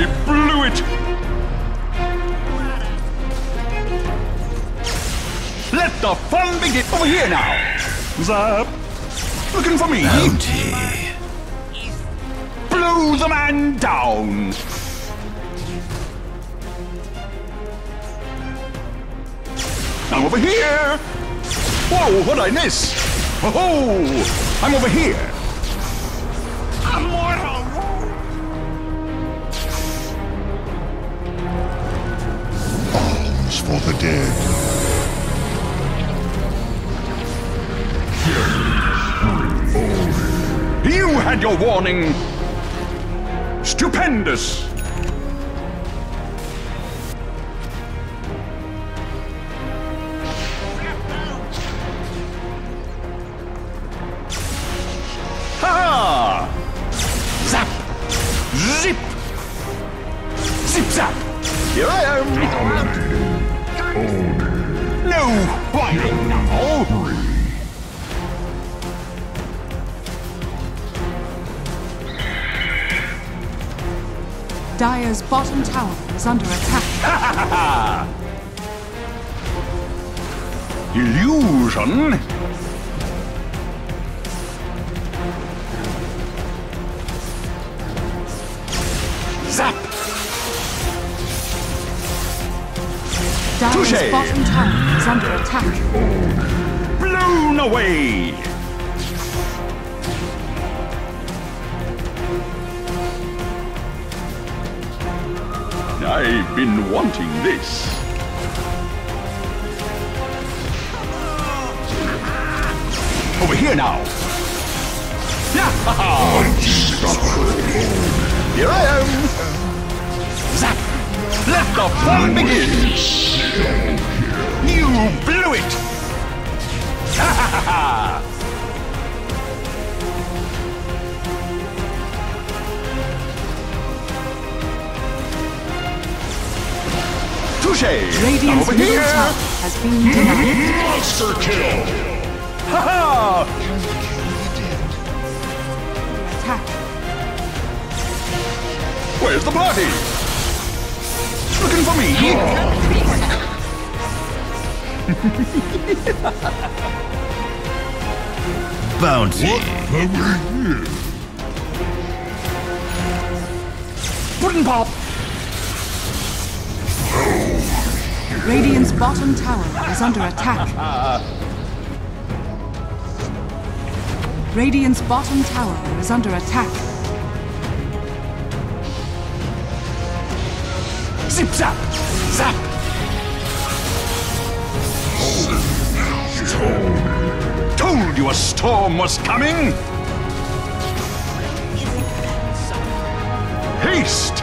Blew it! Let the fun begin! Over here now! Zap! Looking for me! Bounty! Blow the man down! Oh, I'm over here! Whoa, what'd I miss? Oh, I'm over here! Immortal! For the dead. You had your warning. Stupendous. Dire's bottom tower is under attack. Illusion? Zap! Dire's Touche! bottom tower is under attack. Blown away! I've been wanting this. Over here now. Here I am. Zap! Let the fun begin. You blew it. Ha ha ha! Touche! Radiant's Over middle here! tower has been denied. Monster kill! Ha ha! Attack. Where's the party? Looking for me? Oh. Bounty. Puddin' pop! Radiant's bottom tower is under attack. Radiant's bottom tower is under attack. Zip zap! Zap! Told you a storm was coming! Haste!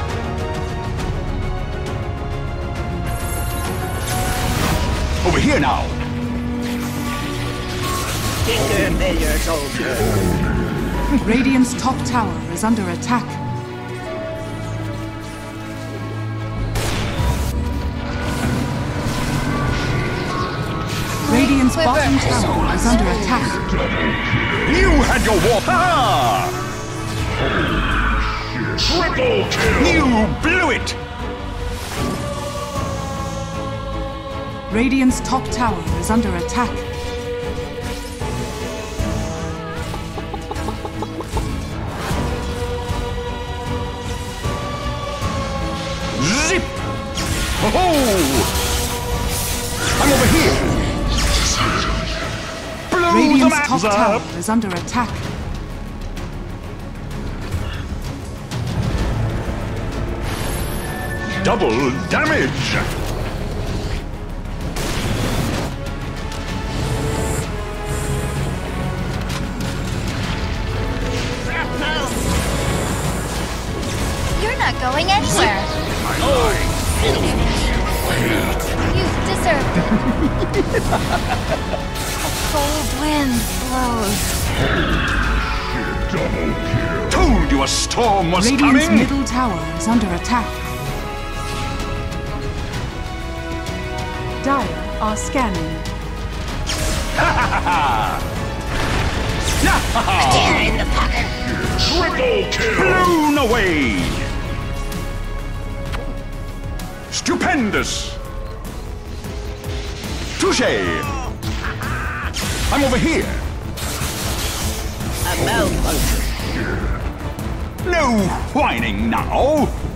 Over here now! Radiant's top tower is under attack. Radiant's bottom tower is under attack. You had your war. Ha! Triple kill! You blew it! Radiant's top tower is under attack. Zip! Oh! I'm over here! Blow Radiant's top up! tower is under attack. Double damage! Not going anywhere. You deserve it. A cold wind blows. Double kill! Told you a storm was Radiant's coming! middle tower is under attack. Dire are scanning. Triple kill! Blown away! Stupendous! Touche! I'm over here. A malfunction. No whining now.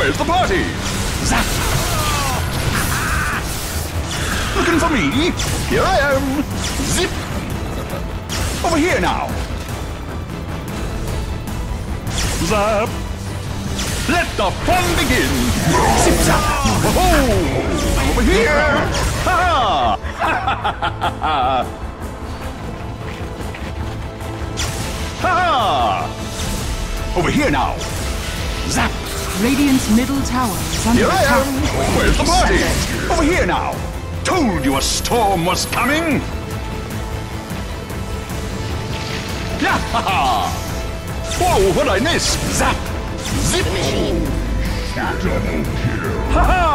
Where's the party? Zap! Looking for me? Here I am! Zip! Over here now! Zap! Let the fun begin! Zip zap! Oh! Over here! Ha ha! Ha! Over here now! Zap! Radiant's middle tower is under Here I attack. am! Where's the party? Over here now! Told you a storm was coming! Yeah! ha, ha. Whoa, what'd I miss? Zap! Zip! The. Double kill. Ha ha!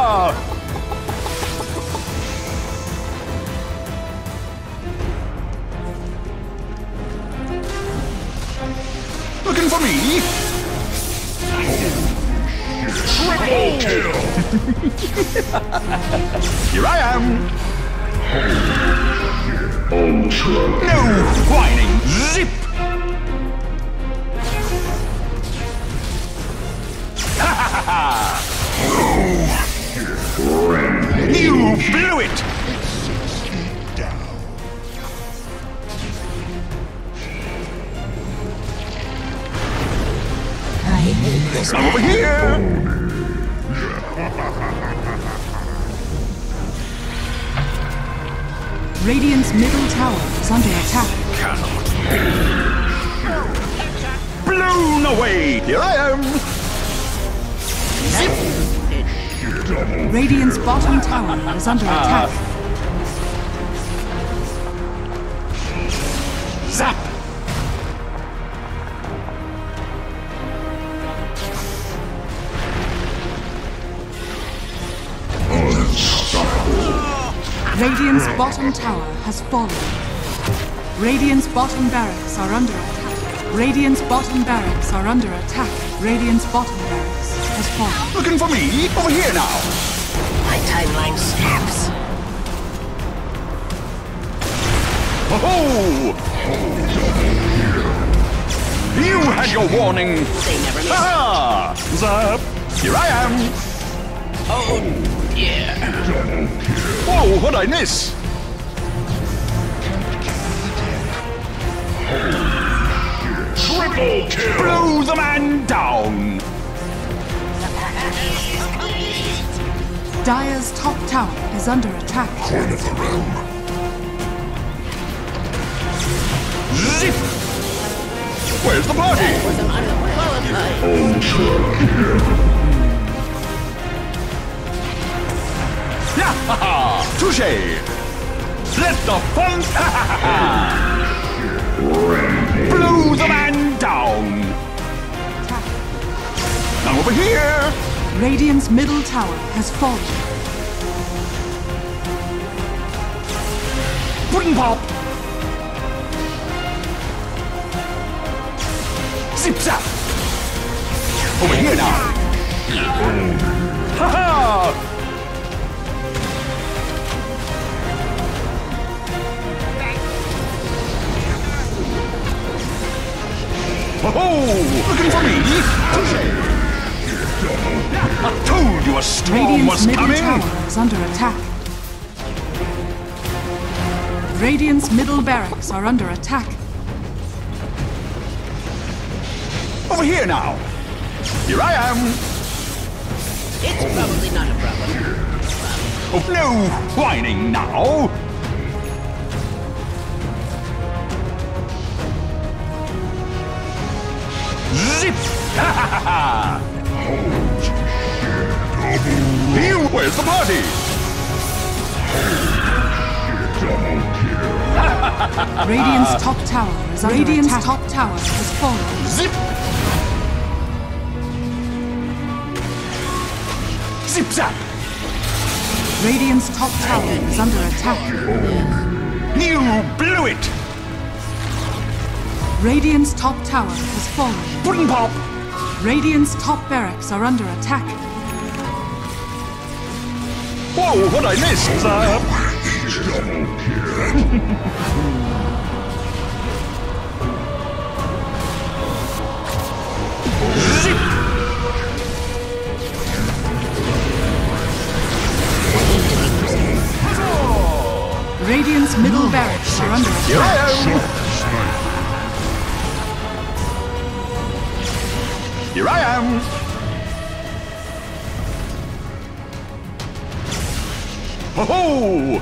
You blew it! Down. I hate this. I'm over here! Radiant's middle tower is under attack. Blown away! Here I am! Double. Radiant's bottom tower is under ah. attack. Zap! Radiant's bottom tower has fallen. Radiant's bottom barracks are under attack. Radiant's bottom barracks are under attack. Radiant's bottom barracks has fallen. Looking for me? Over here now! My timeline snaps. Oh! You had your warning! They never miss. Ha! Zap! Here I am! Oh, yeah. Oh, Whoa, what'd I miss? Triple kill. Blow the man down! Dire's top tower is under attack. Coin of the realm. Zip! Where's the party? Was an unqualified. Ultra kill. Ha ha ha! Touche! Let the fun ha ha ha! Rampage. Blow the man down! I'm over here! Radiant's middle tower has fallen. Pudding pop! Zip zap! Over here now! Ha ha! Oh, looking for me? I told you a storm Radiant's was middle coming! tower is under attack. Radiant's middle barracks are under attack. Over here now! Here I am! It's probably not a problem. Oh, no whining now! Zip! Ha ha ha ha! You, where's the party? Radiant's top tower is under Radiant's attack. top tower has fallen. Zip! Zip zap! Radiant's top tower is under attack. You blew it! Radiant's top tower has fallen. Pudding pop! Radiant's top barracks are under attack. Whoa, what I missed? Uh, zip! Radiant's middle barracks are under attack. Here I am! Ho ho!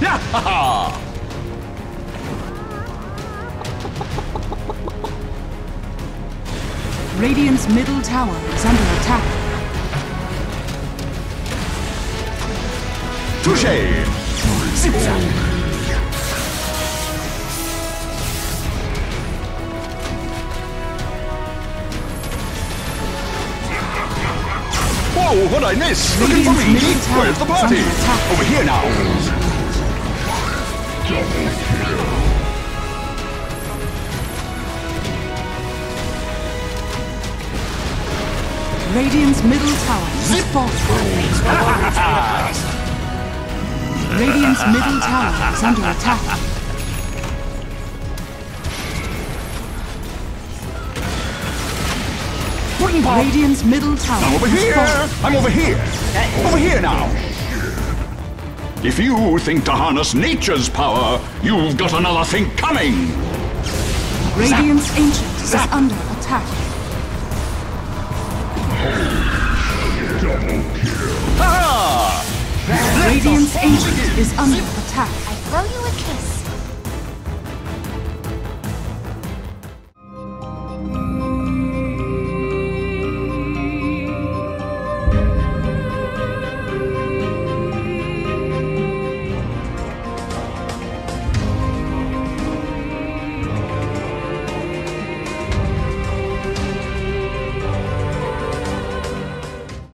Yeah! ha, ha. Radiant's middle tower is under attack. Touche! Zip Whoa, what I miss? Looking for me? Where's the party? Over here now. Radiant's middle tower has fallen. Radiant's middle tower is under attack. Pudding pop! Radiant's middle tower I'm over here! fallen. I'm over here! Over here now! If you think to harness nature's power, you've got another thing coming! Radiant's ancient is under attack. Ha! Radiant's ancient is under attack. I throw you a kiss.